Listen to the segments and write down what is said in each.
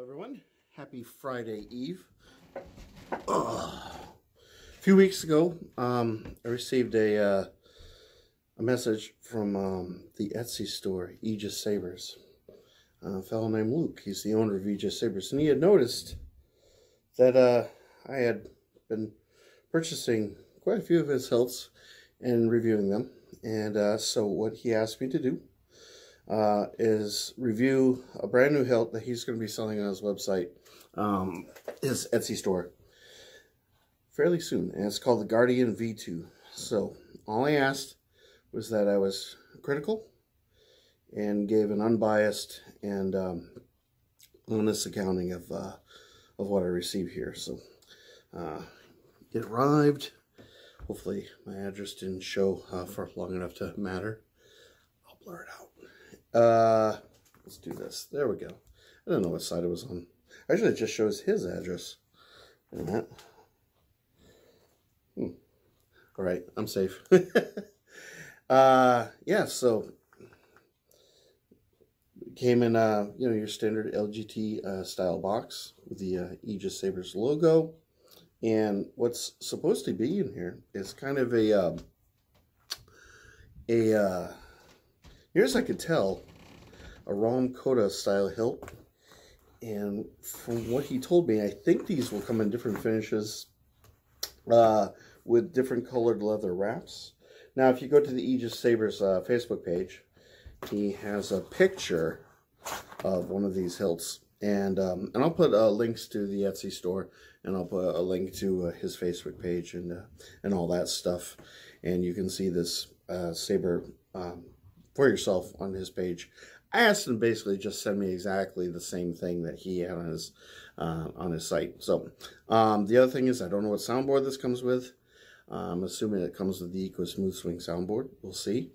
Everyone. Happy Friday Eve. Ugh. A few weeks ago, um, I received a, uh, a message from um, the Etsy store, Aegis Sabers. A fellow named Luke. He's the owner of Aegis Sabers. And he had noticed that uh, I had been purchasing quite a few of his hilts and reviewing them. And uh, so what he asked me to do uh, is review a brand new hilt that he's going to be selling on his website, um, his Etsy store, fairly soon. And it's called the Guardian V2. So all I asked was that I was critical and gave an unbiased and um, honest accounting of uh, of what I received here. So uh, it arrived. Hopefully my address didn't show uh, for long enough to matter. I'll blur it out. Uh, let's do this. There we go. I don't know what side it was on. Actually, it just shows his address. And that. Hmm. All right, I'm safe. uh, yeah, so came in, uh, you know, your standard LGT uh, style box with the uh, Aegis Sabers logo. And what's supposed to be in here is kind of a, um, a, uh, Here's I could tell a Rahm Kota style hilt. And from what he told me, I think these will come in different finishes uh, with different colored leather wraps. Now, if you go to the Aegis Sabers uh, Facebook page, he has a picture of one of these hilts. And um, and I'll put uh, links to the Etsy store, and I'll put a link to uh, his Facebook page and uh, and all that stuff. And you can see this uh, saber um, for yourself on his page. I asked him basically just send me exactly the same thing that he had on his uh, on his site. So um, the other thing is I don't know what soundboard this comes with. I'm assuming it comes with the Eco Smooth Swing soundboard. We'll see.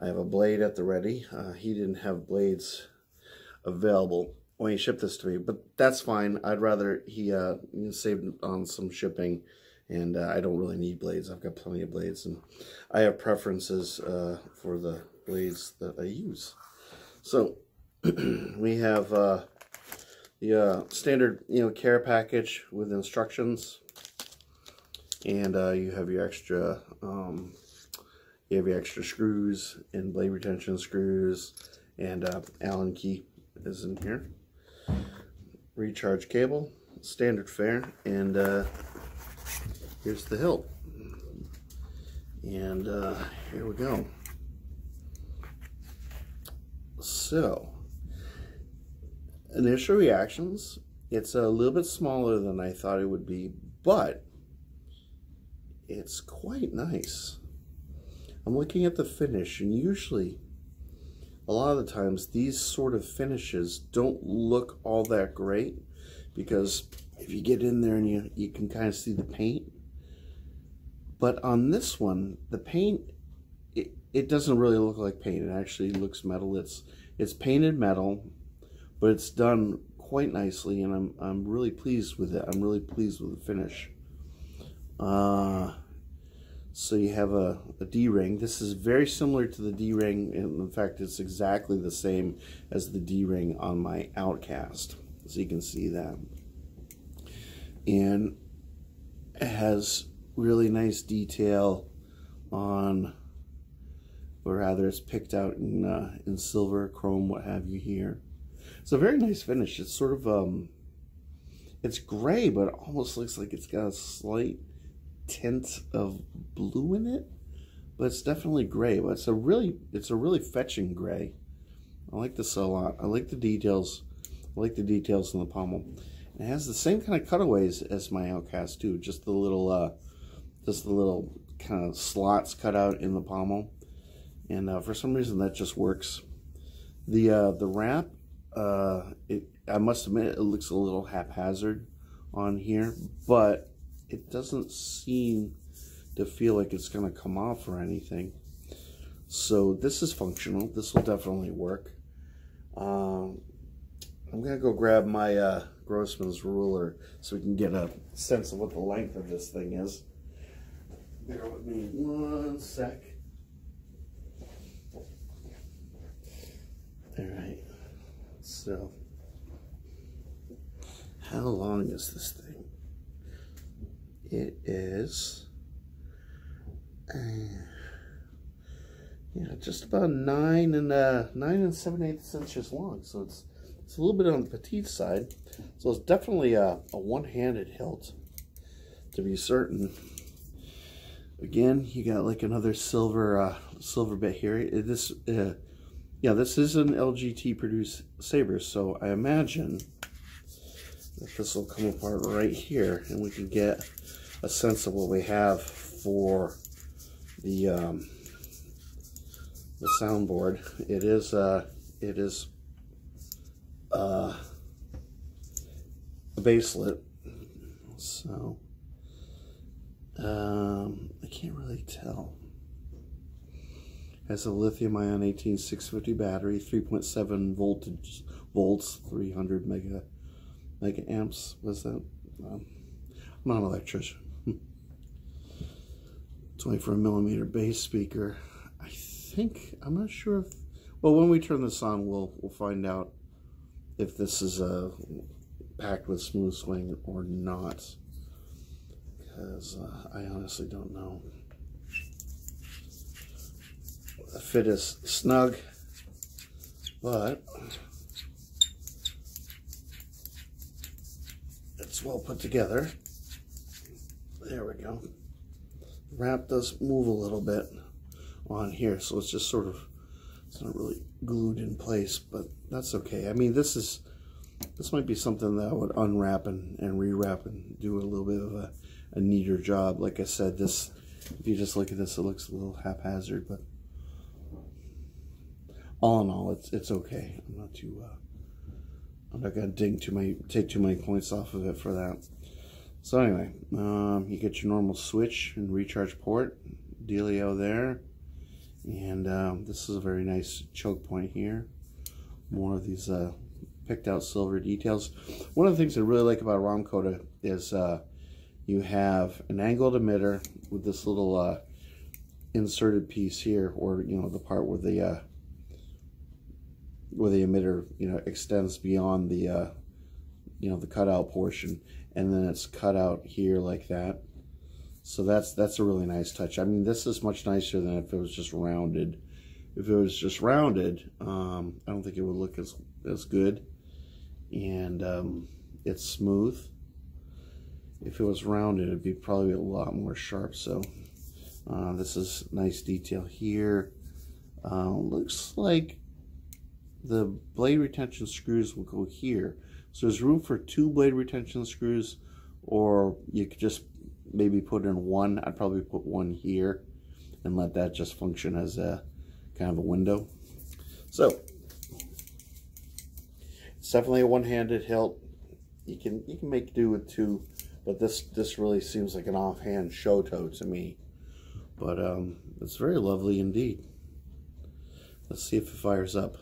I have a blade at the ready. Uh, he didn't have blades available when he shipped this to me, but that's fine. I'd rather he uh, saved on some shipping, and uh, I don't really need blades. I've got plenty of blades, and I have preferences uh, for the blades that I use. So we have uh, the uh, standard, you know, care package with instructions, and uh, you have your extra, um, you have your extra screws and blade retention screws, and uh, Allen key is in here. Recharge cable, standard fare, and uh, here's the hilt. And uh, here we go. So, initial reactions, it's a little bit smaller than I thought it would be, but it's quite nice. I'm looking at the finish, and usually, a lot of the times, these sort of finishes don't look all that great because if you get in there and you, you can kind of see the paint. But on this one, the paint it it doesn't really look like paint. It actually looks metal. It's it's painted metal, but it's done quite nicely, and I'm I'm really pleased with it. I'm really pleased with the finish. Uh, so you have a, a D-ring. This is very similar to the D-ring. In fact, it's exactly the same as the D-ring on my Outcast. So you can see that. And it has really nice detail on or rather it's picked out in uh, in silver, chrome, what have you here. It's a very nice finish. It's sort of um, it's gray, but it almost looks like it's got a slight tint of blue in it. But it's definitely gray. But it's a really it's a really fetching gray. I like this a lot. I like the details. I like the details in the pommel. It has the same kind of cutaways as my Outcast too. Just the little uh, just the little kind of slots cut out in the pommel and uh, for some reason that just works. The uh, the wrap, uh, it, I must admit, it looks a little haphazard on here, but it doesn't seem to feel like it's going to come off or anything. So this is functional. This will definitely work. Um, I'm going to go grab my uh, Grossman's ruler so we can get a sense of what the length of this thing is. Bear with me one sec. All right, so how long is this thing? It is, uh, yeah, just about nine and uh, nine and seven eighths inches long. So it's it's a little bit on the petite side. So it's definitely a, a one-handed hilt, to be certain. Again, you got like another silver uh, silver bit here. This, uh, yeah, this is an LGT produced saber, so I imagine that this will come apart right here, and we can get a sense of what we have for the um, the soundboard. It is uh, it is uh, a Baselit, so um, I can't really tell. Has a lithium ion 18650 battery, 3.7 voltage volts, 300 mega mega amps. Was that? Um, I'm not an electrician. 24 millimeter bass speaker. I think I'm not sure if. Well, when we turn this on, we'll we'll find out if this is a uh, packed with smooth swing or not because uh, I honestly don't know. The fit is snug, but it's well put together. There we go. Wrap does move a little bit on here, so it's just sort of, it's not really glued in place, but that's okay. I mean, this is, this might be something that I would unwrap and, and rewrap and do a little bit of a a neater job. Like I said, this, if you just look at this, it looks a little haphazard, but all in all, it's it's okay. I'm not too, uh, I'm not gonna ding too many, take too many points off of it for that. So anyway, um, you get your normal switch and recharge port, dealio there, and um, this is a very nice choke point here. More of these uh, picked out silver details. One of the things I really like about Rahm Kota is uh, you have an angled emitter with this little uh, inserted piece here, or you know the part where the uh, where the emitter you know extends beyond the uh, you know the cutout portion, and then it's cut out here like that. So that's that's a really nice touch. I mean, this is much nicer than if it was just rounded. If it was just rounded, um, I don't think it would look as as good. And um, it's smooth if it was rounded, it'd be probably a lot more sharp. So uh, this is nice detail here. Uh, looks like the blade retention screws will go here. So there's room for two blade retention screws, or you could just maybe put in one. I'd probably put one here and let that just function as a kind of a window. So it's definitely a one-handed hilt. You can you can make do with two but this this really seems like an offhand Shoto to me. But um, it's very lovely indeed. Let's see if it fires up.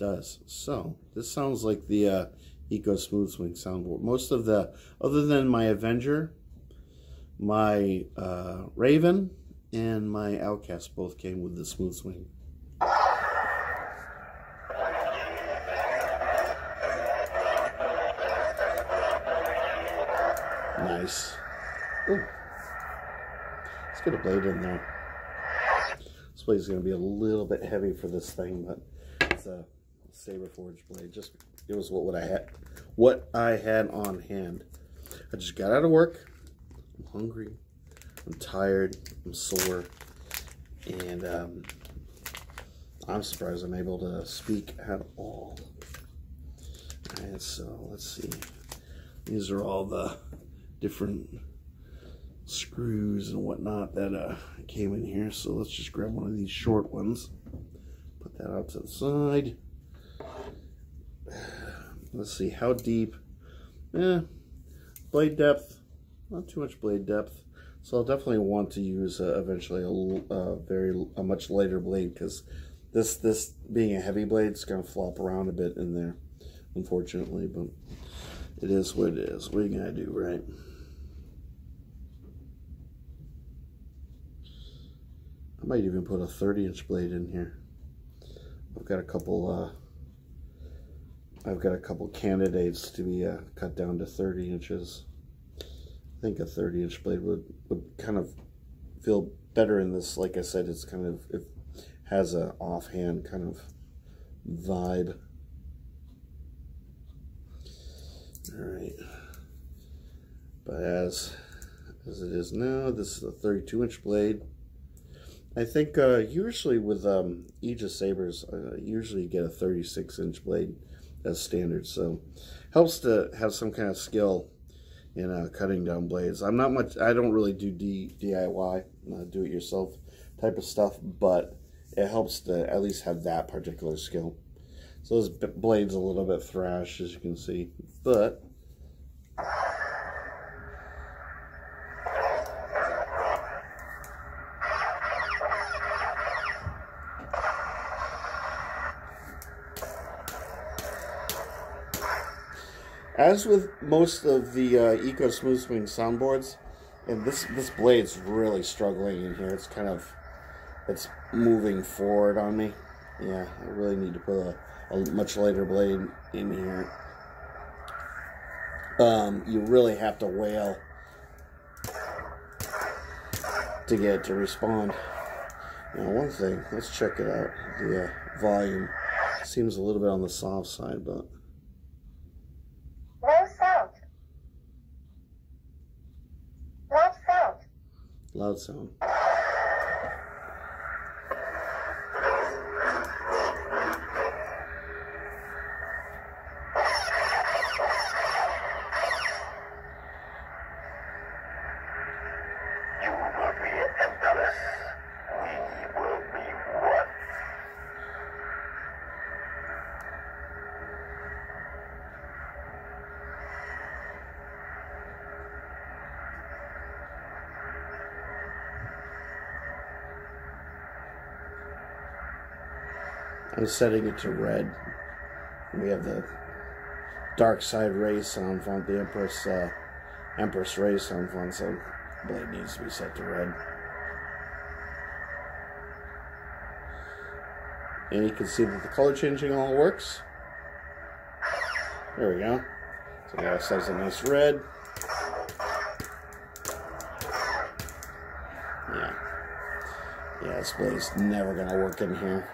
Does. So, this sounds like the uh, Eco Smooth Swing soundboard. Most of the, other than my Avenger, my uh, Raven, and my Outcast both came with the Smooth Swing. Nice. Ooh. Let's get a blade in there. This blade is going to be a little bit heavy for this thing, but it's a saber forged blade. Just it was what, what I had, what I had on hand. I just got out of work. I'm hungry. I'm tired. I'm sore, and um, I'm surprised I'm able to speak at all. And so let's see. These are all the different screws and whatnot that uh, came in here. So let's just grab one of these short ones. Put that out to the side. Let's see, how deep? Eh, blade depth, not too much blade depth. So I'll definitely want to use uh, eventually a, a very a much lighter blade because this this being a heavy blade is going to flop around a bit in there, unfortunately. But it is what it is. What are you gonna do, right? I might even put a 30 inch blade in here. I've got a couple uh, I've got a couple candidates to be uh, cut down to 30 inches. I think a 30 inch blade would, would kind of feel better in this. Like I said, it's kind of, it has a offhand kind of vibe. All right. But as, as it is now, this is a 32 inch blade. I think uh, usually with um, Aegis Sabers, uh, usually you get a 36 inch blade as standard. So helps to have some kind of skill in uh, cutting down blades. I'm not much, I don't really do D, DIY, uh, do it yourself type of stuff, but it helps to at least have that particular skill. So this blade's a little bit thrash, as you can see, but As with most of the uh, Eco Smooth Swing soundboards, and this this blade's really struggling in here. It's kind of it's moving forward on me. Yeah, I really need to put a, a much lighter blade in here. Um, you really have to wail to get it to respond. Now, one thing, let's check it out. The uh, volume seems a little bit on the soft side, but. Loud sound. I'm setting it to red. We have the Dark Side Rey sound font, the Empress uh, Empress Rey sound font, so blade needs to be set to red. And you can see that the color changing all works. There we go. So now it says a nice red. Yeah. Yeah, this blade's never gonna work in here.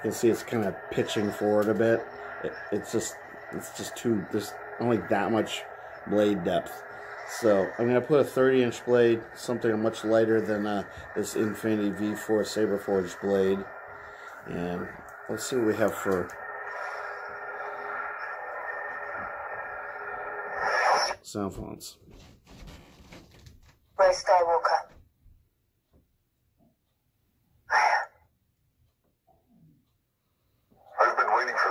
You can see it's kind of pitching forward a bit. It, it's just it's just too there's only that much blade depth. So I'm gonna put a 30 inch blade, something much lighter than uh, this Infinity V4 Saberforge blade. And let's see what we have for sound. Rey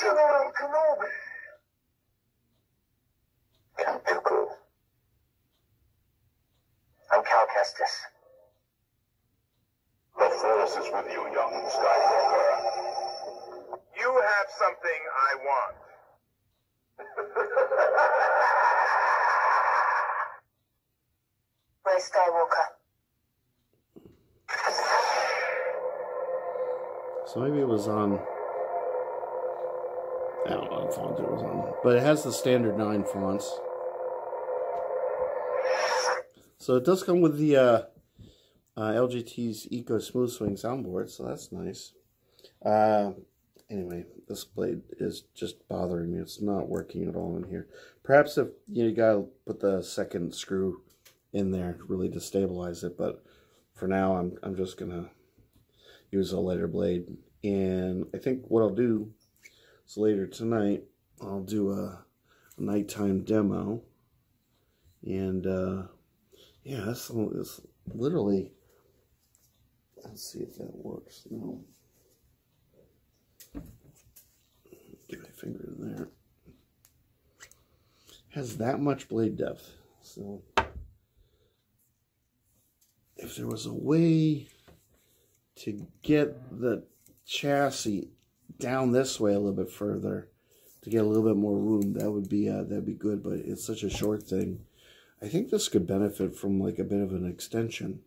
General Kenobi. Count Dooku. I'm Cal Kestis. The Force is with you, young Skywalker. You have something I want. Rey Skywalker. So maybe it was on I don't know what font it was on. But it has the standard 9 fonts. So it does come with the uh, uh, LGT's Eco Smooth Swing soundboard, so that's nice. Uh, anyway, this blade is just bothering me. It's not working at all in here. Perhaps if you, know, you gotta put the second screw in there really to stabilize it, but for now I'm, I'm just gonna use a lighter blade. And I think what I'll do is later tonight, I'll do a, a nighttime demo. And, uh, yeah, that's, that's literally, let's see if that works. No. Get my finger in there. Has that much blade depth. So, if there was a way to get the chassis down this way a little bit further to get a little bit more room, that would be uh, that'd be good. But it's such a short thing. I think this could benefit from like a bit of an extension.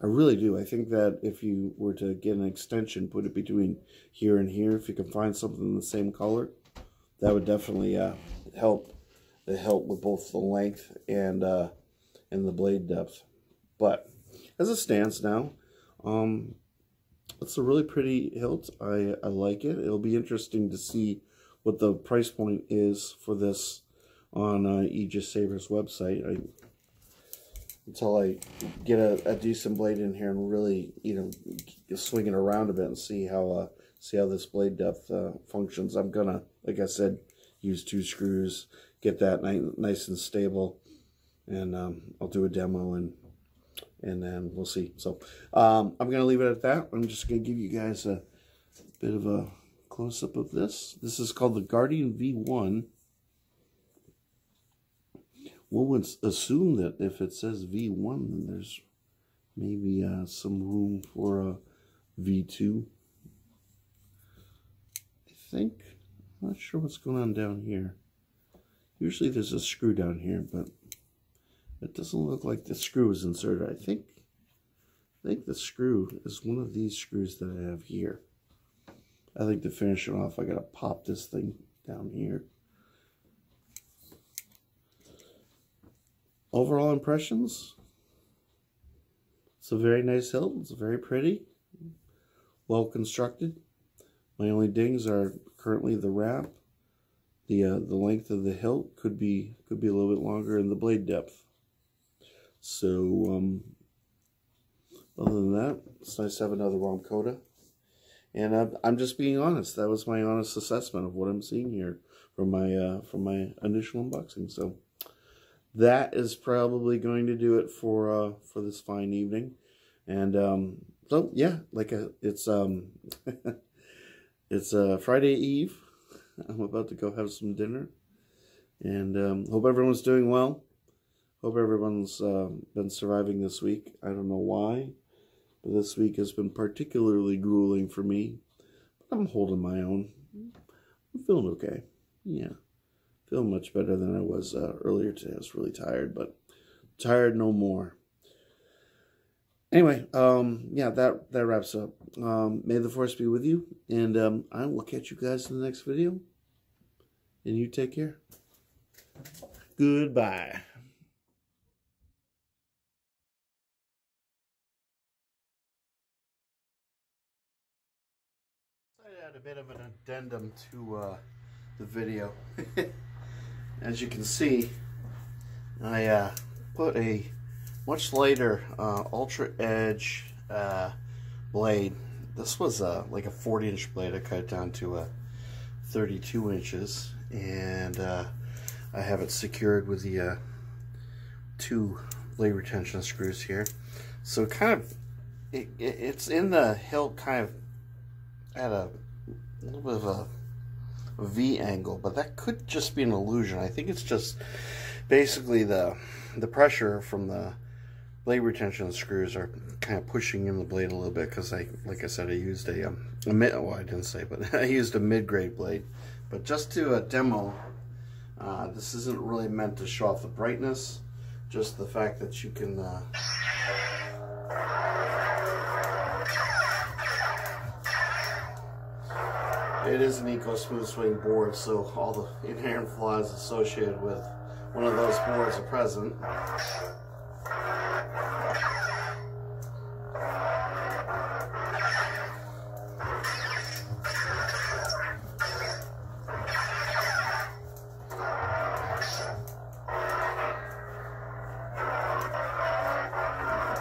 I really do. I think that if you were to get an extension, put it between here and here, if you can find something in the same color, that would definitely uh, help. It help with both the length and uh, and the blade depth. But as it stands now, um, it's a really pretty hilt. I, I like it. It'll be interesting to see what the price point is for this on uh, Aegis Saber's website. I, until I get a, a, decent blade in here and really, you know, swing it around a bit and see how uh, see how this blade depth uh, functions. I'm gonna, like I said, use two screws, get that ni nice and stable, and um, I'll do a demo and and then we'll see. So um, I'm gonna leave it at that. I'm just gonna give you guys a bit of a close up of this. This is called the Guardian V1 one would assume that if it says V1, then there's maybe uh, some room for a V2. I think. I'm not sure what's going on down here. Usually there's a screw down here, but it doesn't look like the screw is inserted. I think, I think the screw is one of these screws that I have here. I think to finish it off, I gotta pop this thing down here. overall impressions, it's a very nice hilt. It's very pretty, well constructed. My only dings are currently the wrap. The uh, the length of the hilt could be could be a little bit longer in the blade depth. So um, other than that, it's nice to have another Rahm Kota. And I'm, I'm just being honest. That was my honest assessment of what I'm seeing here from my uh, from my initial unboxing. So that is probably going to do it for uh, for this fine evening. And um, so yeah, like a, uh, it's um it's uh, Friday Eve. I'm about to go have some dinner, and um, hope everyone's doing well. Hope everyone's uh, been surviving this week. I don't know why, but this week has been particularly grueling for me. But I'm holding my own. I'm feeling okay. Yeah feeling much better than I was uh, earlier today. I was really tired, but tired no more. Anyway, um, yeah, that that wraps up. Um, may the force be with you, and um, I will catch you guys in the next video. And you take care. Goodbye. Bit of an addendum to uh, the video. as you can see, I uh, put a much lighter uh, Ultra Edge uh, blade. This was uh, like a 40 inch blade. I cut it down to uh, 32 inches and I have it secured with the two blade retention screws here. So kind of, it, it, it's in the hilt kind of at a little bit of a V angle, but that could just be an illusion. I think it's just basically the the pressure from the blade retention screws are kind of pushing in the blade a little bit because I, like I said, I used a, um, a mid, well, I didn't say, but I used a mid-grade blade. But just to a demo, uh, this isn't really meant to show off the brightness, just the fact that you can uh, It is an Eco Smooth Swing board, so all the inherent flaws associated with one of those boards are present.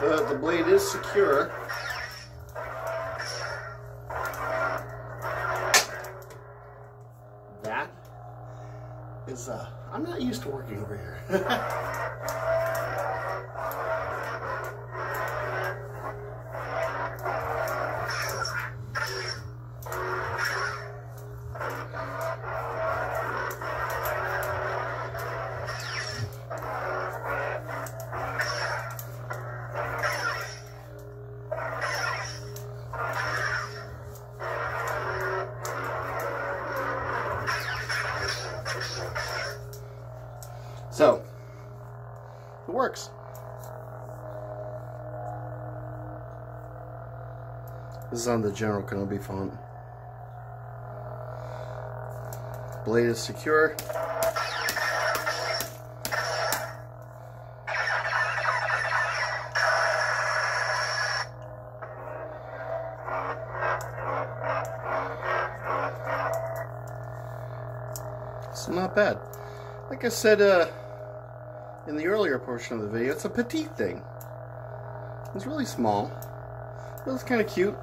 The, the blade is secure. Is uh, I'm not used to working over here. This is on the General Kenobi font. Blade is secure. So not bad. Like I said uh, in the earlier portion of the video, it's a petite thing. It's really small. But it's kind of cute.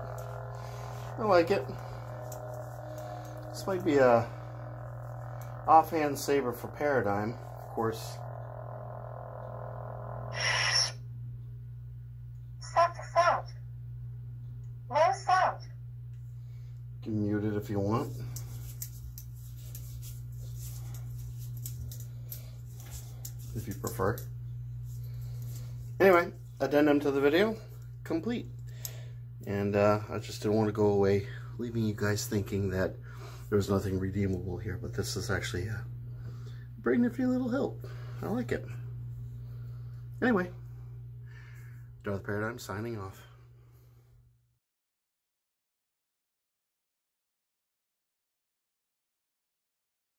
I like it. This might be a offhand saber for Paradigm, of course. Stop the sound. No sound. You can mute it if you want. If you prefer. Anyway, addendum to the video, complete. And uh, I just didn't want to go away, leaving you guys thinking that there was nothing redeemable here, but this is actually a pretty little help. I like it. Anyway, Darth Paradigm signing off.